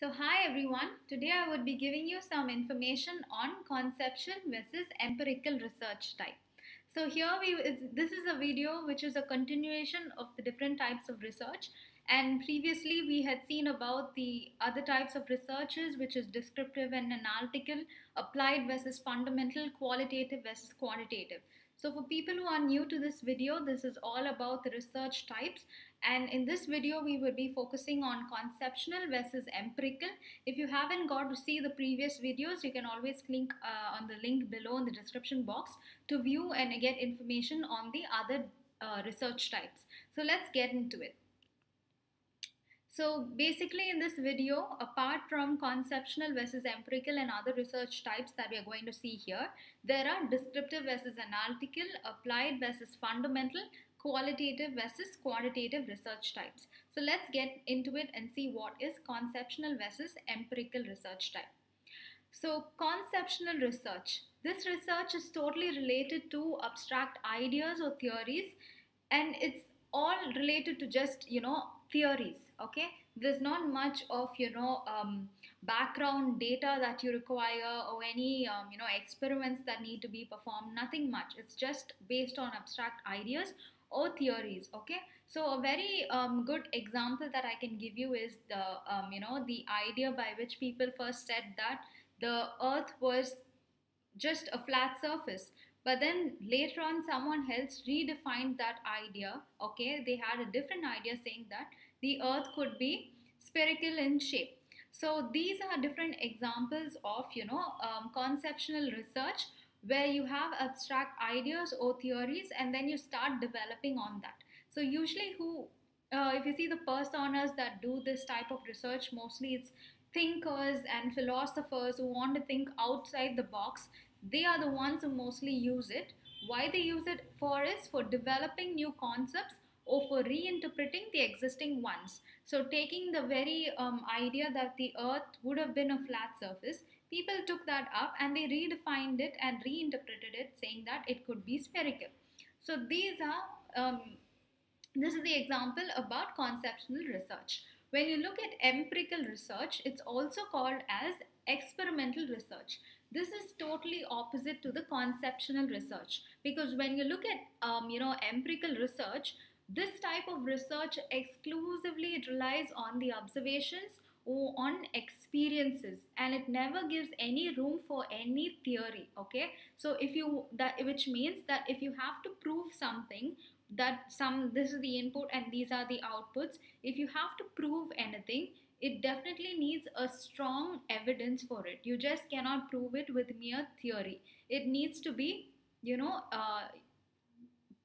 So hi everyone, today I would be giving you some information on conceptual versus empirical research type. So here we, this is a video which is a continuation of the different types of research and previously we had seen about the other types of researches which is descriptive and analytical, applied versus fundamental, qualitative versus quantitative. So for people who are new to this video, this is all about the research types and in this video we will be focusing on conceptual versus empirical. If you haven't got to see the previous videos, you can always click uh, on the link below in the description box to view and get information on the other uh, research types. So let's get into it. So basically in this video, apart from conceptual versus empirical and other research types that we are going to see here, there are descriptive versus analytical, applied versus fundamental, qualitative versus quantitative research types. So let's get into it and see what is conceptual versus empirical research type. So conceptual research. This research is totally related to abstract ideas or theories and it's all related to just, you know, theories okay? There's not much of you know um, background data that you require or any um, you know experiments that need to be performed nothing much. It's just based on abstract ideas or theories okay? So a very um, good example that i can give you is the um, you know the idea by which people first said that the earth was just a flat surface. But then later on someone else redefined that idea okay? They had a different idea saying that the earth could be spherical in shape. So these are different examples of you know um, conceptual research where you have abstract ideas or theories and then you start developing on that. So usually who uh, if you see the personas that do this type of research mostly it's thinkers and philosophers who want to think outside the box. They are the ones who mostly use it. Why they use it for is for developing new concepts or for reinterpreting the existing ones. So taking the very um, idea that the earth would have been a flat surface people took that up and they redefined it and reinterpreted it saying that it could be spherical. So these are um, this is the example about conceptual research. When you look at empirical research it's also called as experimental research. This is totally opposite to the conceptual research because when you look at um, you know empirical research this type of research exclusively relies on the observations or on experiences and it never gives any room for any theory okay so if you that which means that if you have to prove something that some this is the input and these are the outputs if you have to prove anything it definitely needs a strong evidence for it. You just cannot prove it with mere theory. It needs to be, you know, uh,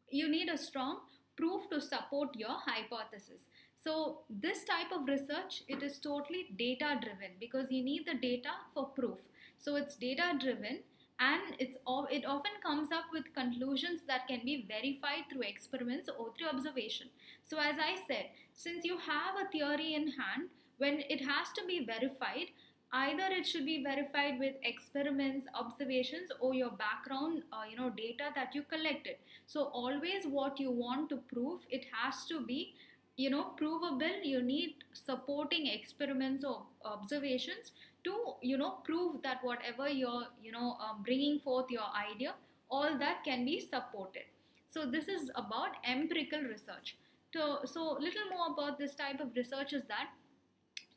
you need a strong proof to support your hypothesis. So this type of research, it is totally data driven because you need the data for proof. So it's data driven and it's it often comes up with conclusions that can be verified through experiments or through observation. So as I said, since you have a theory in hand, when it has to be verified either it should be verified with experiments observations or your background uh, you know data that you collected. So always what you want to prove it has to be you know provable. You need supporting experiments or observations to you know prove that whatever you're you know uh, bringing forth your idea all that can be supported. So this is about empirical research. So so little more about this type of research is that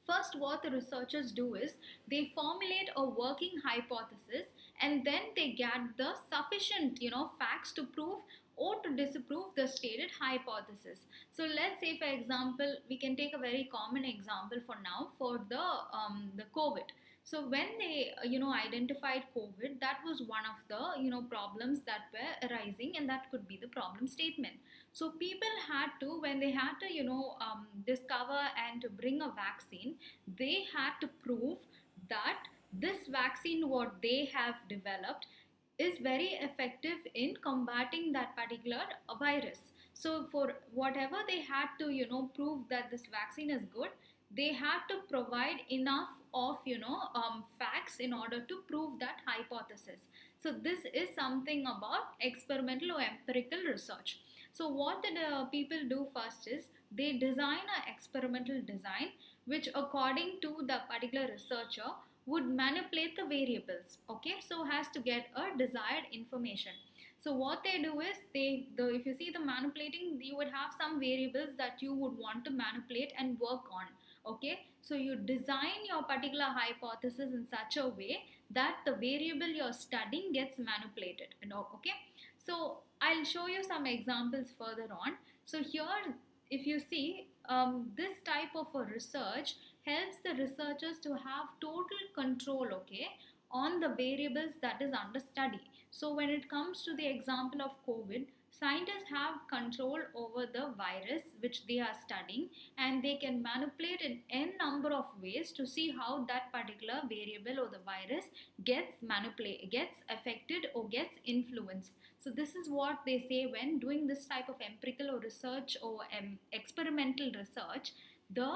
First, what the researchers do is they formulate a working hypothesis and then they get the sufficient, you know, facts to prove or to disprove the stated hypothesis. So let's say, for example, we can take a very common example for now for the um, the COVID. So when they, uh, you know, identified COVID, that was one of the, you know, problems that were arising and that could be the problem statement. So people had to, when they had to, you know, um, discover and to bring a vaccine, they had to prove that this vaccine, what they have developed, is very effective in combating that particular virus. So for whatever they had to, you know, prove that this vaccine is good, they had to provide enough of you know um, facts in order to prove that hypothesis. So this is something about experimental or empirical research. So what the uh, people do first is they design an experimental design which according to the particular researcher would manipulate the variables okay? So has to get a desired information. So what they do is they the if you see the manipulating you would have some variables that you would want to manipulate and work on okay? So you design your particular hypothesis in such a way that the variable you're studying gets manipulated okay? So i'll show you some examples further on. So here if you see um, this type of a research helps the researchers to have total control okay on the variables that is under study. So when it comes to the example of covid scientists have control over the virus which they are studying and they can manipulate in n number of ways to see how that particular variable or the virus gets manipulated gets affected or gets influenced. So this is what they say when doing this type of empirical or research or um, experimental research the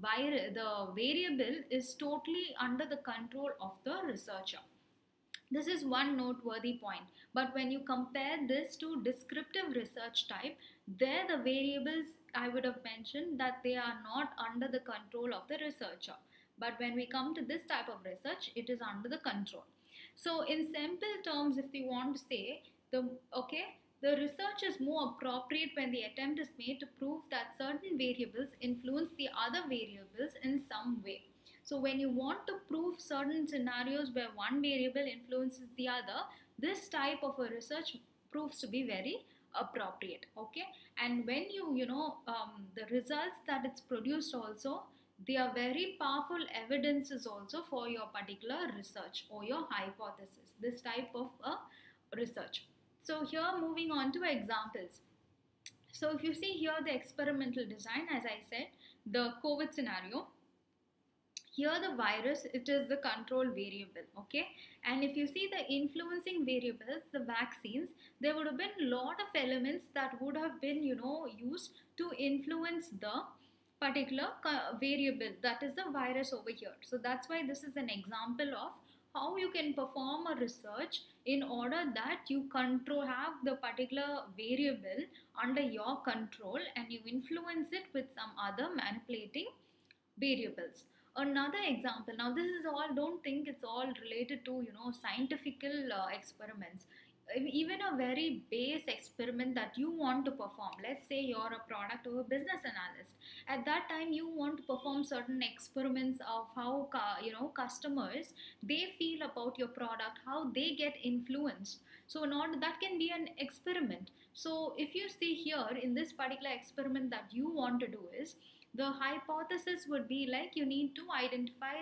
virus the variable is totally under the control of the researcher this is one noteworthy point. But when you compare this to descriptive research type, there the variables I would have mentioned that they are not under the control of the researcher. But when we come to this type of research, it is under the control. So in simple terms, if we want to say the okay, the research is more appropriate when the attempt is made to prove that certain variables influence the other variables in some way. So when you want to prove certain scenarios where one variable influences the other, this type of a research proves to be very appropriate. Okay, and when you you know um, the results that it's produced also, they are very powerful evidences also for your particular research or your hypothesis. This type of a research. So here moving on to examples. So if you see here the experimental design, as I said, the COVID scenario, here the virus it is the control variable okay? And if you see the influencing variables the vaccines there would have been a lot of elements that would have been you know used to influence the particular variable that is the virus over here. So that's why this is an example of how you can perform a research in order that you control have the particular variable under your control and you influence it with some other manipulating variables another example. Now this is all don't think it's all related to you know scientifical uh, experiments. Even a very base experiment that you want to perform. Let's say you're a product or a business analyst. At that time you want to perform certain experiments of how you know customers they feel about your product how they get influenced. So not that can be an experiment. So if you see here in this particular experiment that you want to do is the hypothesis would be like you need to identify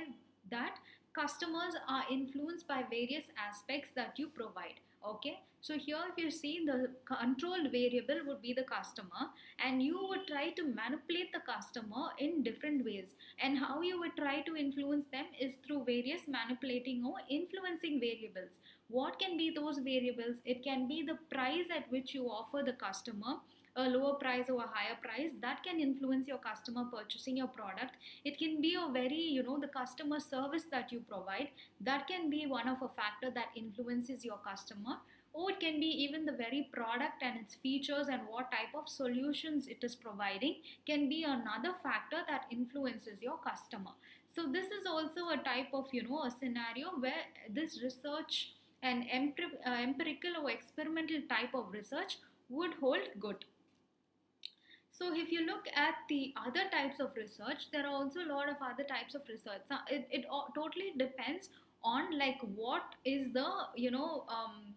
that customers are influenced by various aspects that you provide okay? So here if you see the controlled variable would be the customer and you would try to manipulate the customer in different ways. And how you would try to influence them is through various manipulating or influencing variables. What can be those variables? It can be the price at which you offer the customer a lower price or a higher price that can influence your customer purchasing your product. It can be a very you know the customer service that you provide. That can be one of a factor that influences your customer. Or it can be even the very product and its features and what type of solutions it is providing can be another factor that influences your customer. So this is also a type of you know a scenario where this research and uh, empirical or experimental type of research would hold good so if you look at the other types of research, there are also a lot of other types of research. So it, it totally depends on like what is the, you know, um,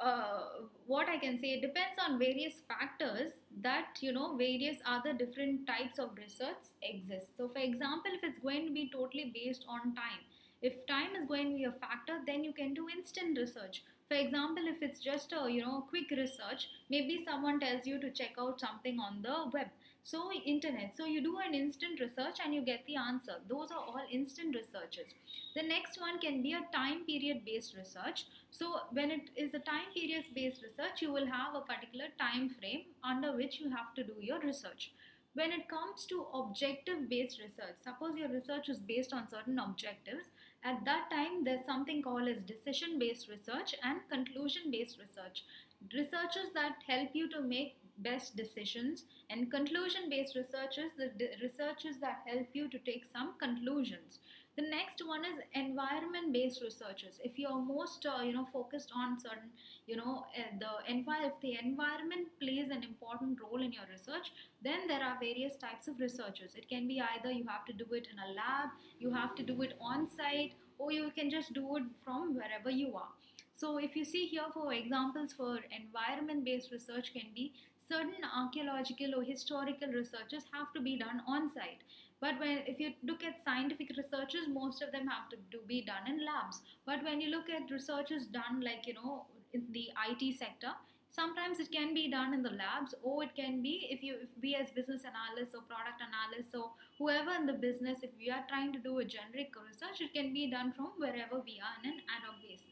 uh, what I can say, it depends on various factors that, you know, various other different types of research exist. So for example, if it's going to be totally based on time, if time is going to be a factor, then you can do instant research for example if it's just a you know quick research maybe someone tells you to check out something on the web. So internet. So you do an instant research and you get the answer. Those are all instant researches. The next one can be a time period based research. So when it is a time period based research you will have a particular time frame under which you have to do your research. When it comes to objective based research suppose your research is based on certain objectives at that time, there's something called as decision-based research and conclusion-based research. Researchers that help you to make best decisions and conclusion based research is the researches that help you to take some conclusions. The next one is environment based researches. If you're most uh, you know focused on certain you know uh, the envi- if the environment plays an important role in your research then there are various types of researches. It can be either you have to do it in a lab you have to do it on site or you can just do it from wherever you are. So if you see here for examples for environment based research can be certain archaeological or historical researches have to be done on site but when if you look at scientific researches, most of them have to do, be done in labs. But when you look at researches done like you know in the IT sector, sometimes it can be done in the labs or it can be if you if as business analysts or product analysts or whoever in the business if we are trying to do a generic research it can be done from wherever we are in an ad hoc basis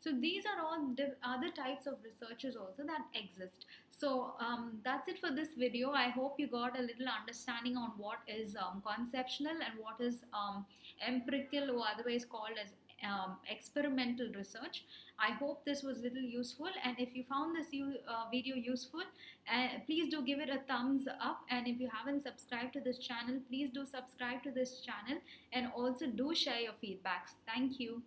so these are all the other types of researchers also that exist. So um, that's it for this video. I hope you got a little understanding on what is um, conceptual and what is um, empirical or otherwise called as um, experimental research. I hope this was little useful and if you found this uh, video useful, uh, please do give it a thumbs up and if you haven't subscribed to this channel, please do subscribe to this channel and also do share your feedbacks. Thank you.